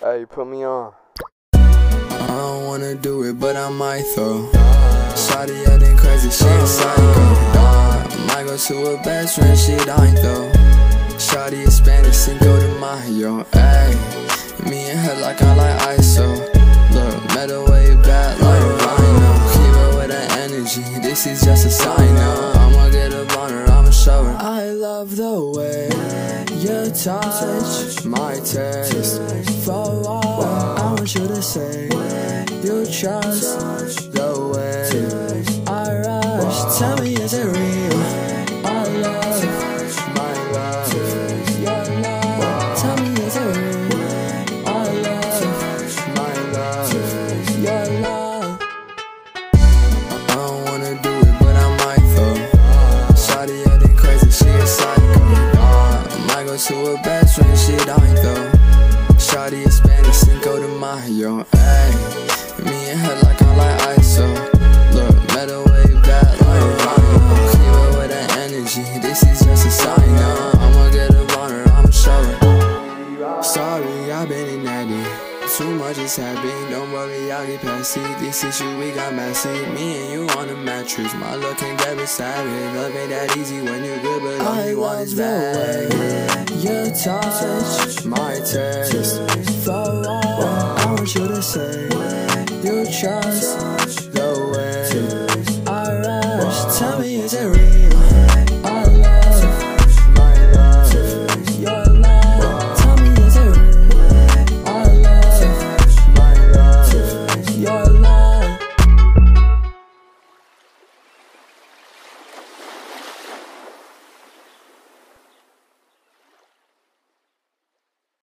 Hey, put me on. I don't wanna do it, but I might though. Shawty acting crazy, she a psycho. Uh, might go to her best friend, she dying though. Shawty is Spanish, Cinco de Mayo. Ayy, me and her like I like ISO. Look, metal way back like Rhino. Keep her with that energy, this is just a sign. No, I'ma get a boner, I'ma show her. I love the way you touch my taste. For a while, I want you to say you trust the way I rush. Tell me, is it real? To her best friend, she dying though. Shawty is Spanish, Cinco de Mayo. Ayy, me and her like I like ISO. Look, metal way back like Rhino. Keep her with that energy, this is just a sign. No, I'ma get a boner, I'ma show her. Sorry, I've been in Too much is happening, don't worry, I'll get past it. This issue we got messy. Me and you on the mattress, my look can get beside it. Love ain't that easy when you're good, but all you want is bad. You touch my taste. For a while, I want you to say you trust